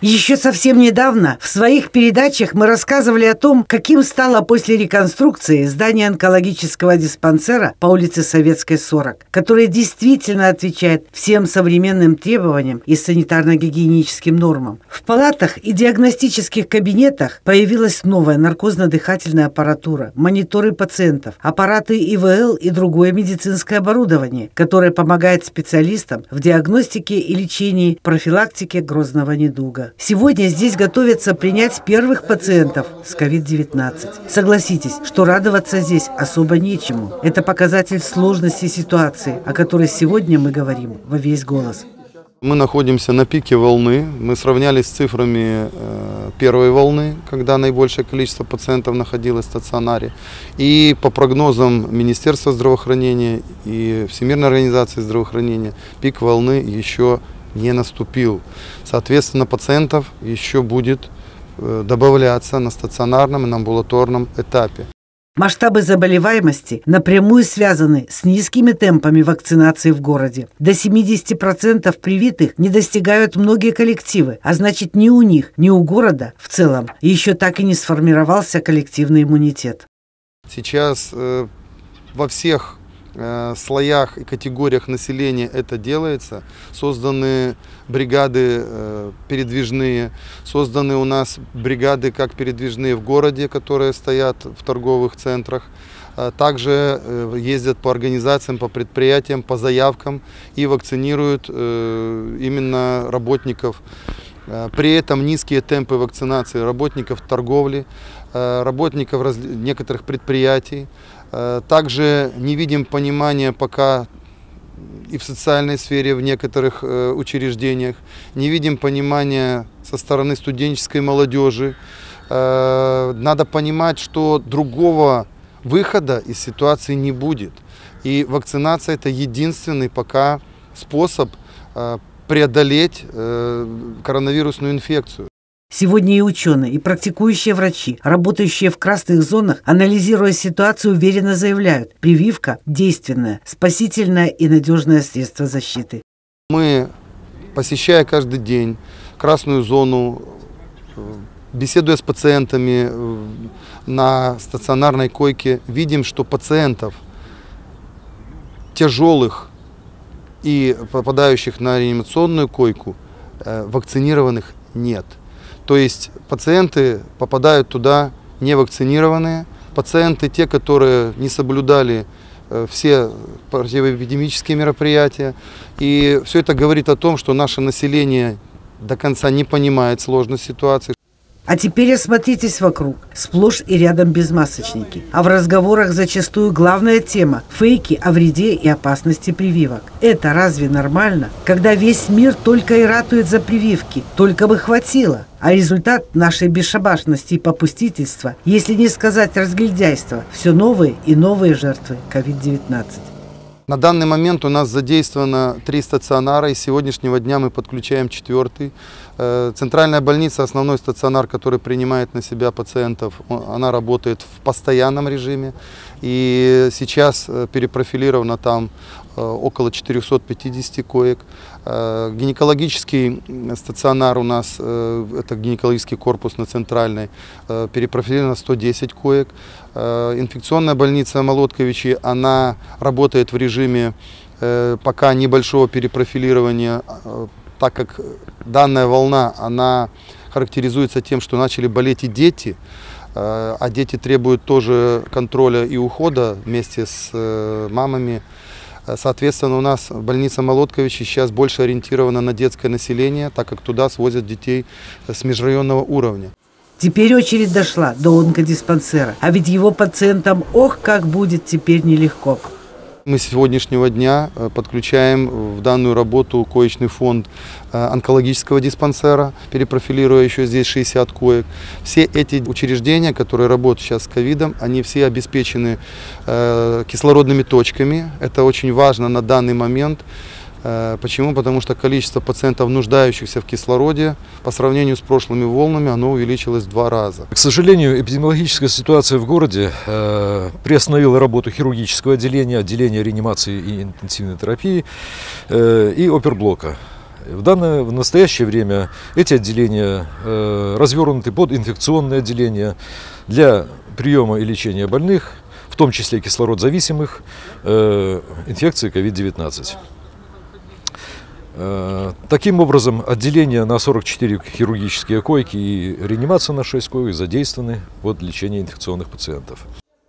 Еще совсем недавно в своих передачах мы рассказывали о том, каким стало после реконструкции здание онкологического диспансера по улице Советской, 40, которое действительно отвечает всем современным требованиям и санитарно-гигиеническим нормам. В палатах и диагностических кабинетах появилась новая наркозно-дыхательная аппаратура, мониторы пациентов, аппараты ИВЛ и другое медицинское оборудование, которое помогает специалистам в диагностике и лечении профилактике грозного недуга. Сегодня здесь готовятся принять первых пациентов с COVID-19. Согласитесь, что радоваться здесь особо нечему. Это показатель сложности ситуации, о которой сегодня мы говорим во весь голос. Мы находимся на пике волны. Мы сравнялись с цифрами э, первой волны, когда наибольшее количество пациентов находилось в стационаре. И по прогнозам Министерства здравоохранения и Всемирной организации здравоохранения, пик волны еще не наступил. Соответственно, пациентов еще будет э, добавляться на стационарном и на амбулаторном этапе. Масштабы заболеваемости напрямую связаны с низкими темпами вакцинации в городе. До 70% привитых не достигают многие коллективы, а значит ни у них, ни у города в целом еще так и не сформировался коллективный иммунитет. Сейчас э, во всех слоях и категориях населения это делается. Созданы бригады э, передвижные, созданы у нас бригады как передвижные в городе, которые стоят в торговых центрах. Э, также ездят по организациям, по предприятиям, по заявкам и вакцинируют именно работников. При этом низкие темпы вакцинации работников торговли, работников некоторых предприятий. Э, также не видим понимания пока и в социальной сфере в некоторых э, учреждениях, не видим понимания со стороны студенческой молодежи. Э, надо понимать, что другого выхода из ситуации не будет. И вакцинация это единственный пока способ преодолеть коронавирусную инфекцию. Сегодня и ученые, и практикующие врачи, работающие в красных зонах, анализируя ситуацию, уверенно заявляют, прививка действенное, спасительное и надежное средство защиты. Мы, посещая каждый день красную зону, беседуя с пациентами э, на стационарной койке, видим, что пациентов тяжелых и попадающих на реанимационную койку э, вакцинированных нет. То есть пациенты попадают туда не вакцинированные, пациенты те, которые не соблюдали э, все противоэпидемические мероприятия. И все это говорит о том, что наше население до конца не понимает сложность ситуации. А теперь осмотритесь вокруг. Сплошь и рядом безмасочники. А в разговорах зачастую главная тема – фейки о вреде и опасности прививок. Это разве нормально? Когда весь мир только и ратует за прививки, только бы хватило. А результат нашей бесшабашности и попустительства, если не сказать разгильдяйства, все новые и новые жертвы COVID-19. На данный момент у нас задействовано три стационара, и с сегодняшнего дня мы подключаем четвертый. Э, центральная больница, основной стационар, который принимает на себя пациентов, она работает в постоянном режиме. И сейчас э, перепрофилировано там около 450 коек. Гинекологический стационар у нас, это гинекологический корпус на центральной, перепрофилировано 110 коек. Инфекционная больница Молотковичи, она работает в режиме пока небольшого перепрофилирования, так как данная волна, она характеризуется тем, что начали болеть и дети, Э, а дети требуют тоже контроля и ухода вместе с э, мамами. Э, соответственно, у нас больница Молотковичи сейчас больше ориентирована на детское население, так как туда свозят детей с межрайонного уровня. Теперь очередь дошла до онкодиспансера, а ведь его пациентам ох, как будет теперь нелегко. Мы с сегодняшнего дня э, подключаем в данную работу коечный фонд э, онкологического диспансера, перепрофилируя еще здесь 60 коек. Все эти учреждения, которые работают сейчас с ковидом, они все обеспечены э, кислородными точками. Это очень важно на данный момент. Э, почему? Потому что количество пациентов, нуждающихся в кислороде, по сравнению с прошлыми волнами, оно увеличилось в два раза. К сожалению, эпидемиологическая ситуация в городе э, приостановила работу хирургического отделения, отделения реанимации и интенсивной терапии э, и оперблока. В, данное, в настоящее время эти отделения э, развернуты под инфекционные отделения для приема и лечения больных, в том числе кислородзависимых, э, инфекции COVID-19. Э, таким образом, отделение на 44 хирургические койки и реанимация на 6 коек задействованы под лечение инфекционных пациентов.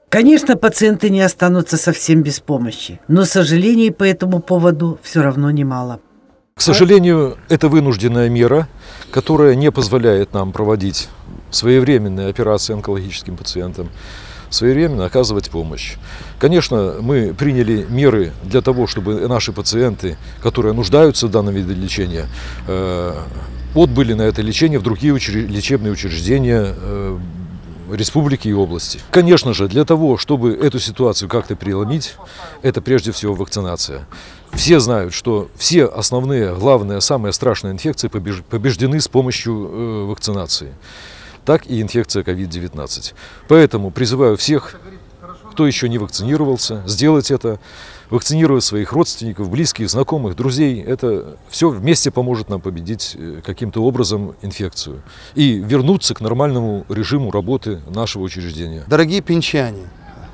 Конечно, пациенты не останутся совсем без помощи, но сожалений по этому поводу все равно немало. К сожалению, это вынужденная мера, которая не позволяет нам проводить своевременные операции онкологическим пациентам своевременно оказывать помощь. Конечно, мы приняли меры для того, чтобы наши пациенты, которые нуждаются в данном виде лечения, э, отбыли на это лечение в другие лечебные учреждения э, республики и области. Конечно же, для того, чтобы эту ситуацию как-то переломить, это прежде всего вакцинация. Все знают, что все основные, главные, самые страшные инфекции побеждены с помощью э, вакцинации так и инфекция COVID-19. Поэтому призываю всех, кто еще не вакцинировался, сделать это, вакцинировать своих родственников, близких, знакомых, друзей. Это все вместе поможет нам победить э, каким-то образом инфекцию и вернуться к нормальному режиму работы нашего учреждения. Дорогие пенчане,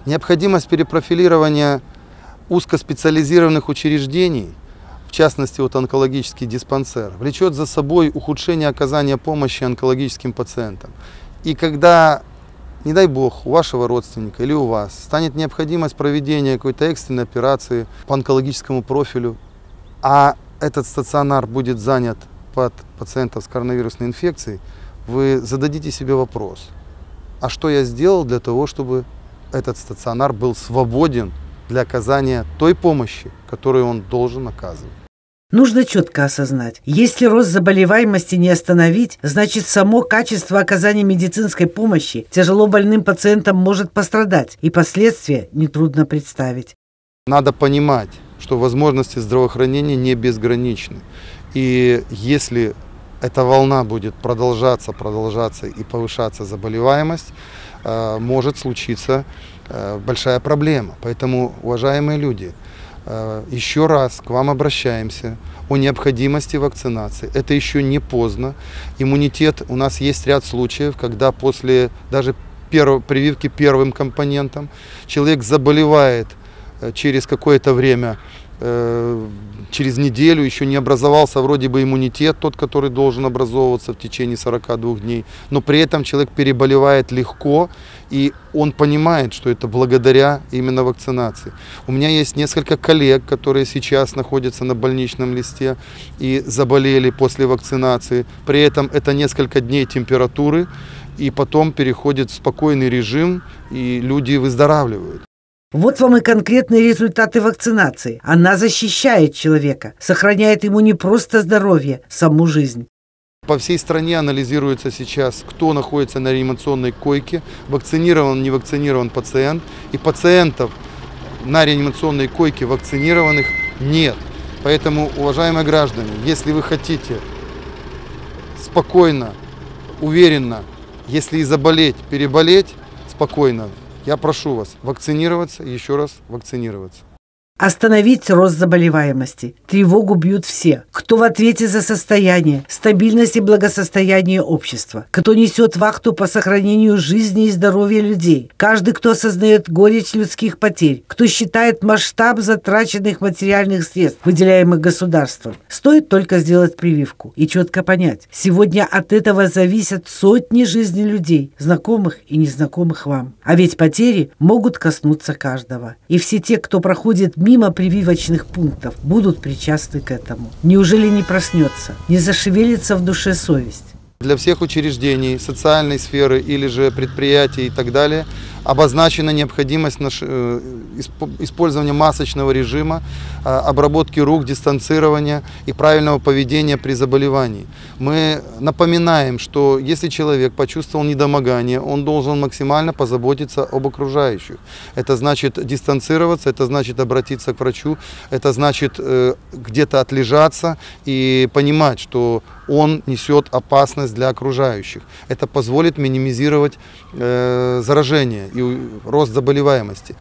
необходимость перепрофилирования узкоспециализированных учреждений – в частности вот онкологический диспансер, влечет за собой ухудшение оказания помощи онкологическим пациентам. И когда, не дай бог, у вашего родственника или у вас станет необходимость проведения какой-то экстренной операции по онкологическому профилю, а этот стационар будет занят под пациентов с коронавирусной инфекцией, вы зададите себе вопрос, а что я сделал для того, чтобы этот стационар был свободен для оказания той помощи, которую он должен оказывать. Нужно четко осознать, если рост заболеваемости не остановить, значит само качество оказания медицинской помощи тяжело больным пациентам может пострадать, и последствия нетрудно представить. Надо понимать, что возможности здравоохранения не безграничны. И если эта волна будет продолжаться, продолжаться и повышаться заболеваемость, э, может случиться Э, большая проблема. Поэтому, уважаемые люди, еще раз к вам обращаемся о необходимости вакцинации. Это еще не поздно. Иммунитет, у нас есть ряд случаев, когда после даже перв, прививки первым компонентом человек заболевает э, через какое-то время Э, через неделю еще не образовался вроде бы иммунитет, тот, который должен образовываться в течение 42 дней, но при этом человек переболевает легко, и он понимает, что это благодаря именно вакцинации. У меня есть несколько коллег, которые сейчас находятся на больничном листе и заболели после вакцинации. При этом это несколько дней температуры, и потом переходит в спокойный режим, и люди выздоравливают. Вот вам и конкретные результаты вакцинации. Она защищает человека, сохраняет ему не просто здоровье, саму жизнь. По всей стране анализируется сейчас, кто находится на реанимационной койке, вакцинирован, не вакцинирован пациент. И пациентов на реанимационной койке вакцинированных нет. Поэтому, уважаемые граждане, если вы хотите спокойно, уверенно, если и заболеть, переболеть, спокойно, я прошу вас вакцинироваться, еще раз вакцинироваться. Остановить рост заболеваемости. Тревогу бьют все. Кто в ответе за состояние, стабильность и благосостояние общества. Кто несет вахту по сохранению жизни и здоровья людей. Каждый, кто осознает горечь людских потерь. Кто считает масштаб затраченных материальных средств, выделяемых государством. Стоит только сделать прививку и четко понять. Сегодня от этого зависят сотни жизней людей, знакомых и незнакомых вам. А ведь потери могут коснуться каждого. И все те, кто проходит мимо прививочных пунктов будут причастны к этому. Неужели не проснется, не зашевелится в душе совесть? Для всех учреждений, социальной сферы или же предприятий и так далее – обозначена необходимость э, использования масочного режима, а, обработки рук, дистанцирования и правильного поведения при заболевании. Мы напоминаем, что если человек почувствовал недомогание, он должен максимально позаботиться об окружающих. Это значит дистанцироваться, это значит обратиться к врачу, это значит э, где-то отлежаться и понимать, что он несет опасность для окружающих. Это позволит минимизировать э, заражение и рост заболеваемости.